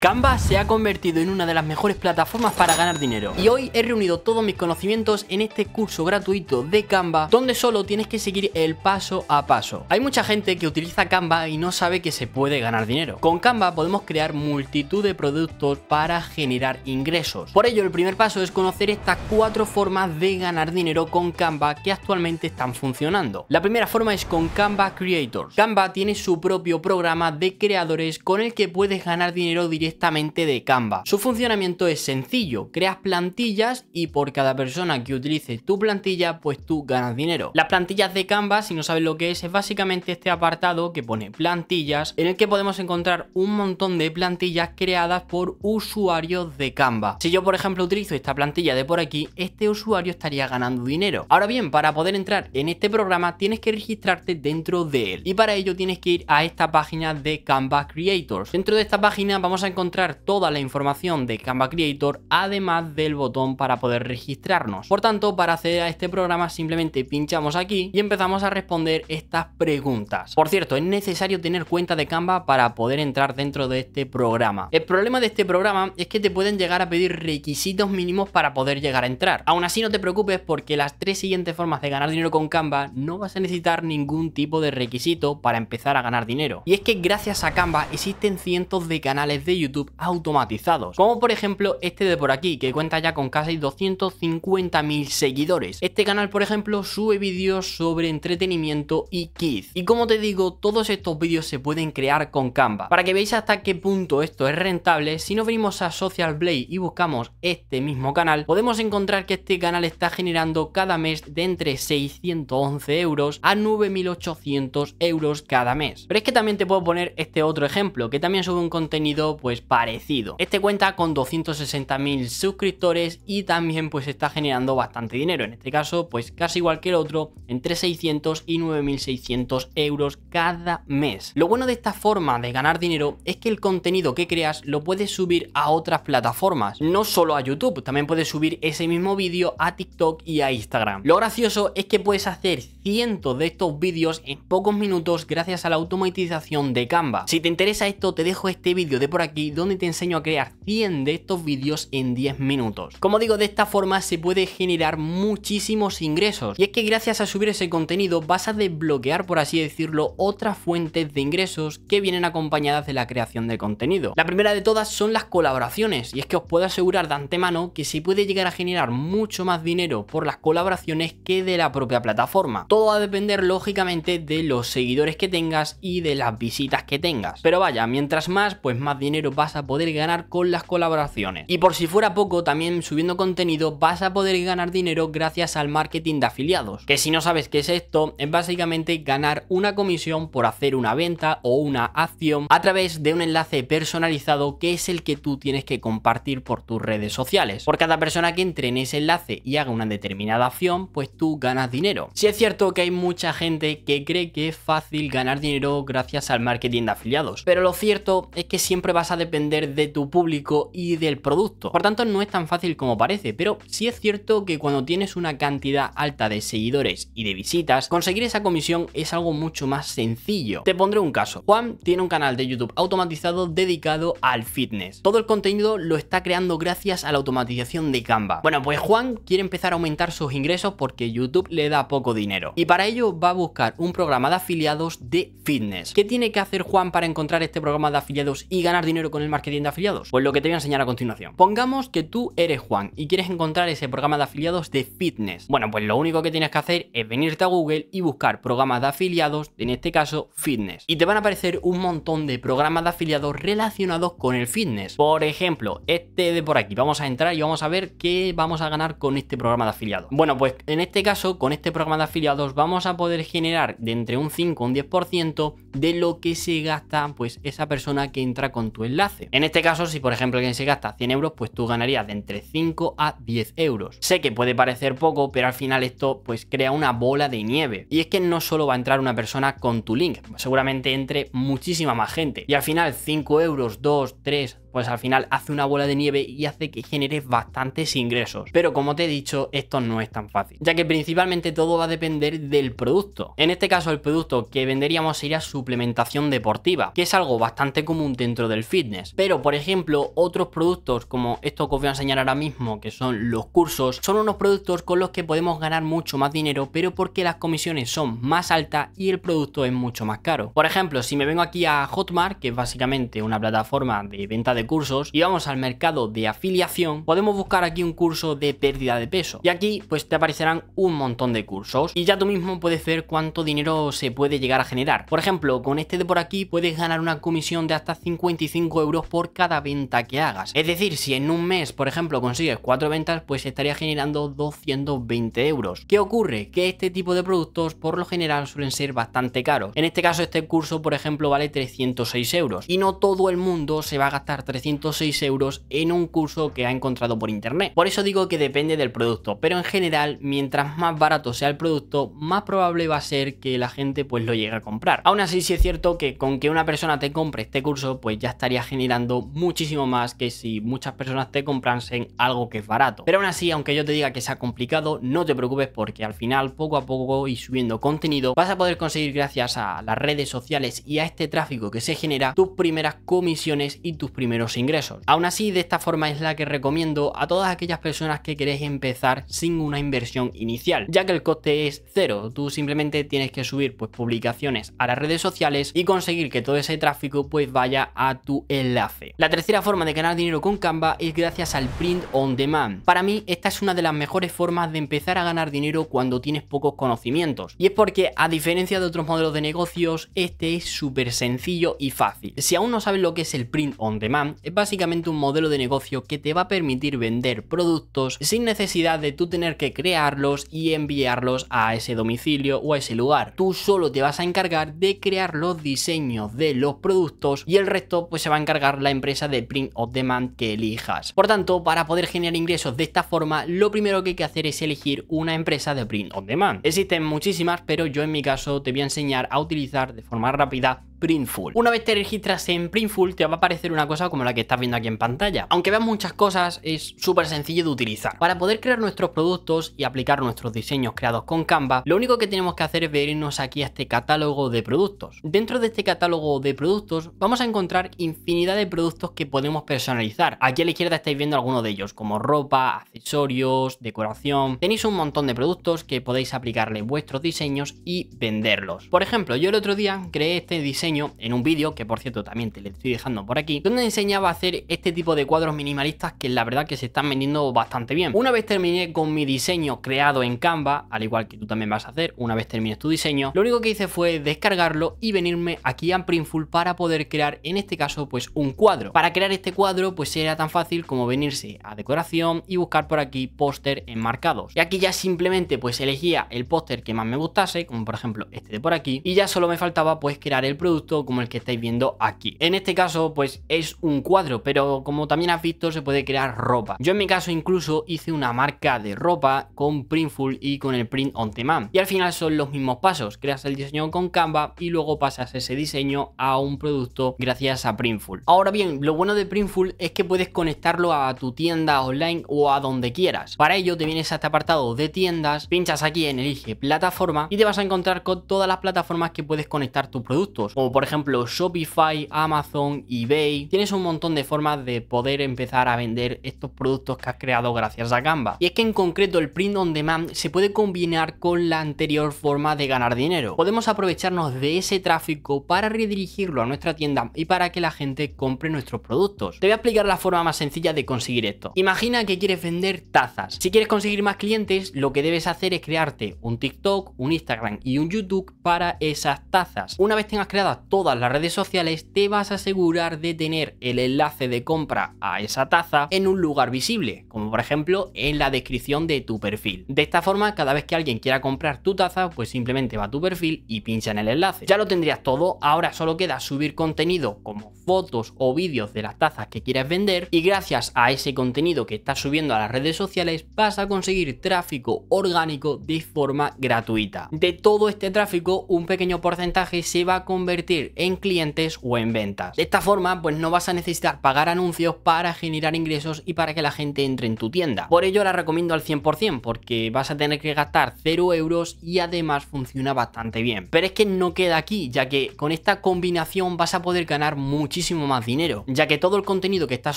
Canva se ha convertido en una de las mejores plataformas para ganar dinero y hoy he reunido todos mis conocimientos en este curso gratuito de Canva donde solo tienes que seguir el paso a paso. Hay mucha gente que utiliza Canva y no sabe que se puede ganar dinero. Con Canva podemos crear multitud de productos para generar ingresos. Por ello el primer paso es conocer estas cuatro formas de ganar dinero con Canva que actualmente están funcionando. La primera forma es con Canva Creators. Canva tiene su propio programa de creadores con el que puedes ganar dinero directamente directamente de Canva. Su funcionamiento es sencillo, creas plantillas y por cada persona que utilice tu plantilla pues tú ganas dinero. Las plantillas de Canva, si no sabes lo que es, es básicamente este apartado que pone plantillas en el que podemos encontrar un montón de plantillas creadas por usuarios de Canva. Si yo por ejemplo utilizo esta plantilla de por aquí, este usuario estaría ganando dinero. Ahora bien, para poder entrar en este programa tienes que registrarte dentro de él y para ello tienes que ir a esta página de Canva Creators. Dentro de esta página vamos a encontrar encontrar toda la información de Canva Creator además del botón para poder registrarnos. Por tanto, para acceder a este programa simplemente pinchamos aquí y empezamos a responder estas preguntas. Por cierto, es necesario tener cuenta de Canva para poder entrar dentro de este programa. El problema de este programa es que te pueden llegar a pedir requisitos mínimos para poder llegar a entrar. Aún así no te preocupes porque las tres siguientes formas de ganar dinero con Canva no vas a necesitar ningún tipo de requisito para empezar a ganar dinero. Y es que gracias a Canva existen cientos de canales de YouTube YouTube automatizados, como por ejemplo este de por aquí, que cuenta ya con casi 250.000 seguidores. Este canal, por ejemplo, sube vídeos sobre entretenimiento y kids. Y como te digo, todos estos vídeos se pueden crear con Canva. Para que veáis hasta qué punto esto es rentable, si nos venimos a Social Blade y buscamos este mismo canal, podemos encontrar que este canal está generando cada mes de entre 611 euros a 9.800 euros cada mes. Pero es que también te puedo poner este otro ejemplo, que también sube un contenido pues parecido. Este cuenta con 260.000 suscriptores y también pues está generando bastante dinero. En este caso pues casi igual que el otro, entre 600 y 9.600 euros cada mes. Lo bueno de esta forma de ganar dinero es que el contenido que creas lo puedes subir a otras plataformas, no solo a YouTube, también puedes subir ese mismo vídeo a TikTok y a Instagram. Lo gracioso es que puedes hacer cientos de estos vídeos en pocos minutos gracias a la automatización de Canva. Si te interesa esto, te dejo este vídeo de por aquí donde te enseño a crear 100 de estos vídeos en 10 minutos. Como digo, de esta forma se puede generar muchísimos ingresos y es que gracias a subir ese contenido vas a desbloquear, por así decirlo, otras fuentes de ingresos que vienen acompañadas de la creación de contenido. La primera de todas son las colaboraciones y es que os puedo asegurar de antemano que se puede llegar a generar mucho más dinero por las colaboraciones que de la propia plataforma. Todo va a depender lógicamente de los seguidores que tengas y de las visitas que tengas. Pero vaya, mientras más, pues más dinero vas a poder ganar con las colaboraciones. Y por si fuera poco, también subiendo contenido vas a poder ganar dinero gracias al marketing de afiliados. Que si no sabes qué es esto, es básicamente ganar una comisión por hacer una venta o una acción a través de un enlace personalizado que es el que tú tienes que compartir por tus redes sociales. Por cada persona que entre en ese enlace y haga una determinada acción, pues tú ganas dinero. Si es cierto que hay mucha gente que cree que es fácil ganar dinero gracias al marketing de afiliados, pero lo cierto es que siempre vas a depender de tu público y del producto. Por tanto, no es tan fácil como parece, pero sí es cierto que cuando tienes una cantidad alta de seguidores y de visitas, conseguir esa comisión es algo mucho más sencillo. Te pondré un caso. Juan tiene un canal de YouTube automatizado dedicado al fitness. Todo el contenido lo está creando gracias a la automatización de Canva. Bueno, pues Juan quiere empezar a aumentar sus ingresos porque YouTube le da poco dinero. Y para ello va a buscar un programa de afiliados de fitness. ¿Qué tiene que hacer Juan para encontrar este programa de afiliados y ganar dinero con el marketing de afiliados? Pues lo que te voy a enseñar a continuación. Pongamos que tú eres Juan y quieres encontrar ese programa de afiliados de fitness. Bueno, pues lo único que tienes que hacer es venirte a Google y buscar programas de afiliados, en este caso fitness. Y te van a aparecer un montón de programas de afiliados relacionados con el fitness. Por ejemplo, este de por aquí. Vamos a entrar y vamos a ver qué vamos a ganar con este programa de afiliados. Bueno, pues en este caso, con este programa de afiliados vamos a poder generar de entre un 5 a un 10% de lo que se gasta pues esa persona que entra con tu enlace. En este caso, si por ejemplo alguien se gasta 100 euros, pues tú ganarías de entre 5 a 10 euros. Sé que puede parecer poco, pero al final esto pues crea una bola de nieve. Y es que no solo va a entrar una persona con tu link, seguramente entre muchísima más gente. Y al final 5 euros, 2, 3, pues al final hace una bola de nieve y hace que generes bastantes ingresos. Pero como te he dicho, esto no es tan fácil, ya que principalmente todo va a depender del producto. En este caso, el producto que venderíamos sería suplementación deportiva, que es algo bastante común dentro del fitness. Pero, por ejemplo, otros productos como esto que os voy a enseñar ahora mismo, que son los cursos, son unos productos con los que podemos ganar mucho más dinero, pero porque las comisiones son más altas y el producto es mucho más caro. Por ejemplo, si me vengo aquí a Hotmart, que es básicamente una plataforma de venta de cursos, y vamos al mercado de afiliación, podemos buscar aquí un curso de pérdida de peso. Y aquí pues te aparecerán un montón de cursos y ya tú mismo puedes ver cuánto dinero se puede llegar a generar. Por ejemplo, con este de por aquí puedes ganar una comisión de hasta 55 euros por cada venta que hagas. Es decir, si en un mes, por ejemplo, consigues 4 ventas, pues estaría generando 220 euros. ¿Qué ocurre? Que este tipo de productos por lo general suelen ser bastante caros. En este caso, este curso, por ejemplo, vale 306 euros. Y no todo el mundo se va a gastar 306 euros en un curso que ha encontrado por internet. Por eso digo que depende del producto, pero en general, mientras más barato sea el producto, más probable va a ser que la gente pues lo llegue a comprar. Aún así, sí es cierto que con que una persona te compre este curso, pues ya estaría generando muchísimo más que si muchas personas te comprasen algo que es barato. Pero aún así, aunque yo te diga que sea complicado, no te preocupes porque al final, poco a poco y subiendo contenido, vas a poder conseguir gracias a las redes sociales y a este tráfico que se genera tus primeras comisiones y tus primeros ingresos. Aún así, de esta forma es la que recomiendo a todas aquellas personas que queréis empezar sin una inversión inicial, ya que el coste es cero. Tú simplemente tienes que subir pues publicaciones a las redes sociales y conseguir que todo ese tráfico pues vaya a tu enlace. La tercera forma de ganar dinero con Canva es gracias al print on demand. Para mí esta es una de las mejores formas de empezar a ganar dinero cuando tienes pocos conocimientos. Y es porque a diferencia de otros modelos de negocios, este es súper sencillo y fácil. Si aún no sabes lo que es el print on demand, es básicamente un modelo de negocio que te va a permitir vender productos sin necesidad de tú tener que crearlos y enviarlos a ese domicilio o a ese lugar. Tú solo te vas a encargar de crear los diseños de los productos y el resto pues se va a encargar la empresa de print on demand que elijas. Por tanto, para poder generar ingresos de esta forma, lo primero que hay que hacer es elegir una empresa de print on demand. Existen muchísimas, pero yo en mi caso te voy a enseñar a utilizar de forma rápida Printful. Una vez te registras en Printful te va a aparecer una cosa como la que estás viendo aquí en pantalla. Aunque veas muchas cosas, es súper sencillo de utilizar. Para poder crear nuestros productos y aplicar nuestros diseños creados con Canva, lo único que tenemos que hacer es venirnos aquí a este catálogo de productos. Dentro de este catálogo de productos vamos a encontrar infinidad de productos que podemos personalizar. Aquí a la izquierda estáis viendo algunos de ellos, como ropa, accesorios, decoración. Tenéis un montón de productos que podéis aplicarle vuestros diseños y venderlos. Por ejemplo, yo el otro día creé este diseño en un vídeo, que por cierto también te lo estoy dejando por aquí, donde enseñaba a hacer este tipo de cuadros minimalistas que la verdad que se están vendiendo bastante bien. Una vez terminé con mi diseño creado en Canva, al igual que tú también vas a hacer, una vez termines tu diseño, lo único que hice fue descargarlo y venirme aquí a Printful para poder crear, en este caso, pues un cuadro. Para crear este cuadro, pues era tan fácil como venirse a decoración y buscar por aquí póster enmarcados. Y aquí ya simplemente pues elegía el póster que más me gustase, como por ejemplo este de por aquí, y ya solo me faltaba pues crear el producto como el que estáis viendo aquí. En este caso pues es un cuadro, pero como también has visto se puede crear ropa. Yo en mi caso incluso hice una marca de ropa con Printful y con el Print on Demand. Y al final son los mismos pasos, creas el diseño con Canva y luego pasas ese diseño a un producto gracias a Printful. Ahora bien, lo bueno de Printful es que puedes conectarlo a tu tienda online o a donde quieras. Para ello te vienes a este apartado de tiendas, pinchas aquí en elige plataforma y te vas a encontrar con todas las plataformas que puedes conectar tus productos por ejemplo Shopify, Amazon, eBay. Tienes un montón de formas de poder empezar a vender estos productos que has creado gracias a Canva. Y es que en concreto el print on demand se puede combinar con la anterior forma de ganar dinero. Podemos aprovecharnos de ese tráfico para redirigirlo a nuestra tienda y para que la gente compre nuestros productos. Te voy a explicar la forma más sencilla de conseguir esto. Imagina que quieres vender tazas. Si quieres conseguir más clientes, lo que debes hacer es crearte un TikTok, un Instagram y un YouTube para esas tazas. Una vez tengas todas las redes sociales, te vas a asegurar de tener el enlace de compra a esa taza en un lugar visible, como por ejemplo en la descripción de tu perfil. De esta forma, cada vez que alguien quiera comprar tu taza, pues simplemente va a tu perfil y pincha en el enlace. Ya lo tendrías todo, ahora solo queda subir contenido como fotos o vídeos de las tazas que quieres vender y gracias a ese contenido que estás subiendo a las redes sociales vas a conseguir tráfico orgánico de forma gratuita. De todo este tráfico, un pequeño porcentaje se va a convertir en clientes o en ventas. De esta forma, pues no vas a necesitar pagar anuncios para generar ingresos y para que la gente entre en tu tienda. Por ello la recomiendo al 100% porque vas a tener que gastar 0 euros y además funciona bastante bien. Pero es que no queda aquí, ya que con esta combinación vas a poder ganar muchísimo más dinero, ya que todo el contenido que estás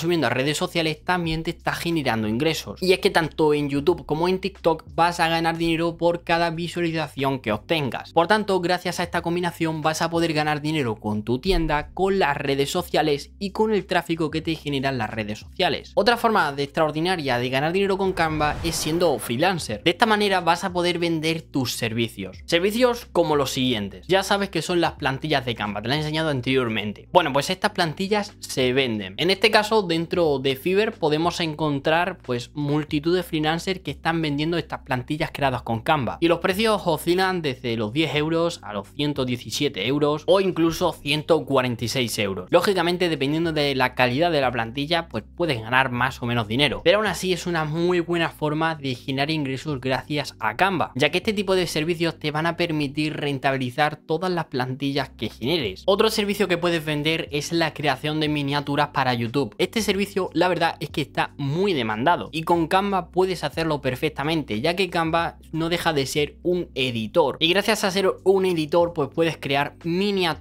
subiendo a redes sociales también te está generando ingresos. Y es que tanto en YouTube como en TikTok vas a ganar dinero por cada visualización que obtengas. Por tanto, gracias a esta combinación vas a poder ganar dinero con tu tienda, con las redes sociales y con el tráfico que te generan las redes sociales. Otra forma extraordinaria de ganar dinero con Canva es siendo freelancer. De esta manera vas a poder vender tus servicios. Servicios como los siguientes. Ya sabes que son las plantillas de Canva, te las he enseñado anteriormente. Bueno, pues estas plantillas se venden. En este caso, dentro de Fiverr podemos encontrar pues multitud de freelancers que están vendiendo estas plantillas creadas con Canva. Y los precios oscilan desde los 10 euros a los 117 euros o incluso 146 euros. Lógicamente, dependiendo de la calidad de la plantilla, pues puedes ganar más o menos dinero. Pero aún así es una muy buena forma de generar ingresos gracias a Canva, ya que este tipo de servicios te van a permitir rentabilizar todas las plantillas que generes. Otro servicio que puedes vender es la creación de miniaturas para YouTube. Este servicio, la verdad, es que está muy demandado y con Canva puedes hacerlo perfectamente, ya que Canva no deja de ser un editor. Y gracias a ser un editor, pues puedes crear miniaturas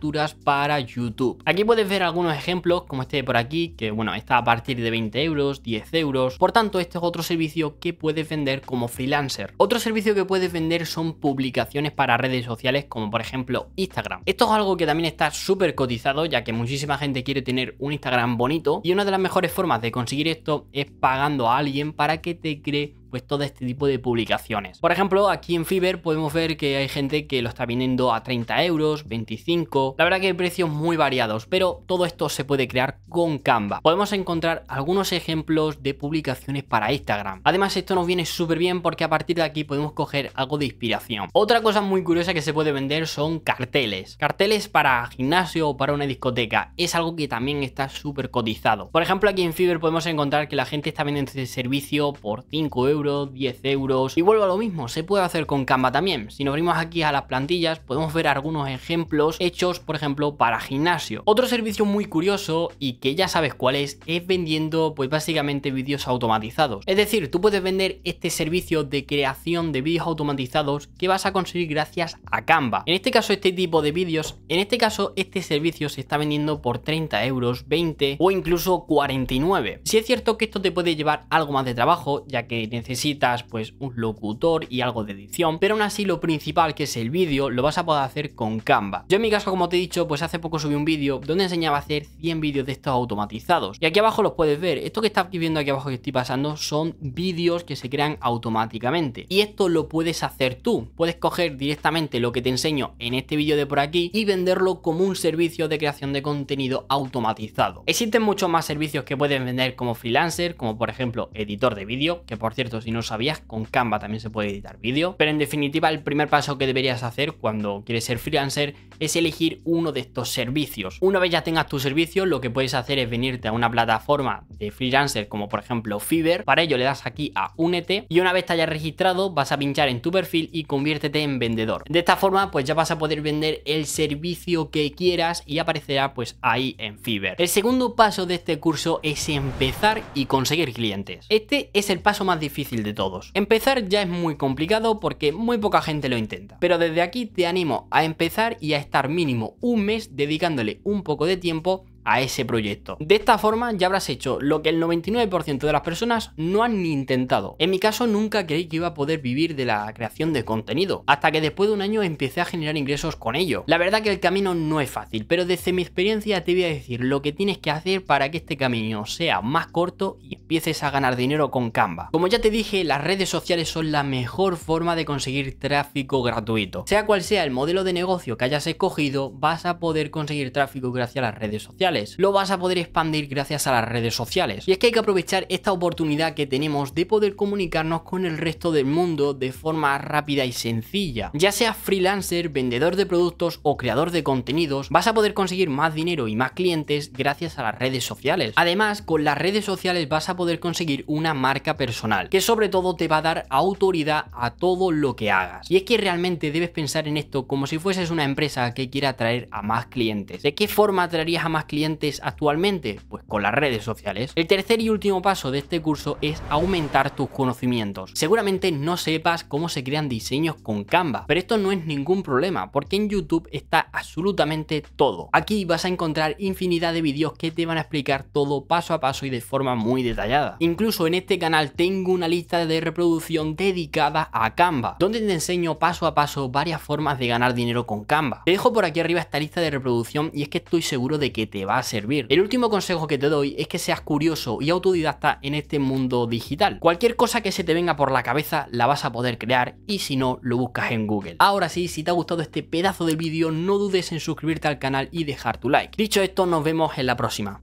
para YouTube. Aquí puedes ver algunos ejemplos, como este de por aquí, que bueno, está a partir de 20 euros, 10 euros. Por tanto, este es otro servicio que puedes vender como freelancer. Otro servicio que puedes vender son publicaciones para redes sociales, como por ejemplo Instagram. Esto es algo que también está súper cotizado, ya que muchísima gente quiere tener un Instagram bonito. Y una de las mejores formas de conseguir esto es pagando a alguien para que te cree pues todo este tipo de publicaciones. Por ejemplo, aquí en Fiverr podemos ver que hay gente que lo está vendiendo a 30 euros, 25. La verdad que hay precios muy variados, pero todo esto se puede crear con Canva. Podemos encontrar algunos ejemplos de publicaciones para Instagram. Además, esto nos viene súper bien porque a partir de aquí podemos coger algo de inspiración. Otra cosa muy curiosa que se puede vender son carteles. Carteles para gimnasio o para una discoteca. Es algo que también está súper cotizado. Por ejemplo, aquí en Fiverr podemos encontrar que la gente está vendiendo este servicio por 5 euros 10 euros. Y vuelvo a lo mismo, se puede hacer con Canva también. Si nos abrimos aquí a las plantillas, podemos ver algunos ejemplos hechos, por ejemplo, para gimnasio. Otro servicio muy curioso y que ya sabes cuál es, es vendiendo pues básicamente vídeos automatizados. Es decir, tú puedes vender este servicio de creación de vídeos automatizados que vas a conseguir gracias a Canva. En este caso, este tipo de vídeos, en este caso, este servicio se está vendiendo por 30 euros, 20 o incluso 49. Si es cierto que esto te puede llevar algo más de trabajo, ya que necesitas necesitas pues un locutor y algo de edición, pero aún así lo principal que es el vídeo lo vas a poder hacer con Canva. Yo en mi caso, como te he dicho, pues hace poco subí un vídeo donde enseñaba a hacer 100 vídeos de estos automatizados. Y aquí abajo los puedes ver. Esto que estás viendo aquí abajo que estoy pasando son vídeos que se crean automáticamente. Y esto lo puedes hacer tú. Puedes coger directamente lo que te enseño en este vídeo de por aquí y venderlo como un servicio de creación de contenido automatizado. Existen muchos más servicios que puedes vender como freelancer, como por ejemplo editor de vídeo, que por cierto si no sabías, con Canva también se puede editar vídeo. Pero en definitiva, el primer paso que deberías hacer cuando quieres ser freelancer es elegir uno de estos servicios. Una vez ya tengas tu servicio, lo que puedes hacer es venirte a una plataforma de freelancer como por ejemplo Fiverr. Para ello le das aquí a Únete y una vez te hayas registrado vas a pinchar en tu perfil y conviértete en vendedor. De esta forma pues ya vas a poder vender el servicio que quieras y aparecerá pues ahí en Fiverr. El segundo paso de este curso es empezar y conseguir clientes. Este es el paso más difícil de todos. Empezar ya es muy complicado porque muy poca gente lo intenta, pero desde aquí te animo a empezar y a estar mínimo un mes dedicándole un poco de tiempo a ese proyecto. De esta forma ya habrás hecho lo que el 99% de las personas no han ni intentado. En mi caso nunca creí que iba a poder vivir de la creación de contenido, hasta que después de un año empecé a generar ingresos con ello. La verdad que el camino no es fácil, pero desde mi experiencia te voy a decir lo que tienes que hacer para que este camino sea más corto y empieces a ganar dinero con Canva. Como ya te dije, las redes sociales son la mejor forma de conseguir tráfico gratuito. Sea cual sea el modelo de negocio que hayas escogido, vas a poder conseguir tráfico gracias a las redes sociales lo vas a poder expandir gracias a las redes sociales. Y es que hay que aprovechar esta oportunidad que tenemos de poder comunicarnos con el resto del mundo de forma rápida y sencilla. Ya sea freelancer, vendedor de productos o creador de contenidos, vas a poder conseguir más dinero y más clientes gracias a las redes sociales. Además, con las redes sociales vas a poder conseguir una marca personal, que sobre todo te va a dar autoridad a todo lo que hagas. Y es que realmente debes pensar en esto como si fueses una empresa que quiera atraer a más clientes. ¿De qué forma atraerías a más clientes actualmente? Pues con las redes sociales. El tercer y último paso de este curso es aumentar tus conocimientos. Seguramente no sepas cómo se crean diseños con Canva, pero esto no es ningún problema porque en YouTube está absolutamente todo. Aquí vas a encontrar infinidad de vídeos que te van a explicar todo paso a paso y de forma muy detallada. Incluso en este canal tengo una lista de reproducción dedicada a Canva, donde te enseño paso a paso varias formas de ganar dinero con Canva. Te dejo por aquí arriba esta lista de reproducción y es que estoy seguro de que te a servir. El último consejo que te doy es que seas curioso y autodidacta en este mundo digital. Cualquier cosa que se te venga por la cabeza la vas a poder crear y si no, lo buscas en Google. Ahora sí, si te ha gustado este pedazo de vídeo, no dudes en suscribirte al canal y dejar tu like. Dicho esto, nos vemos en la próxima.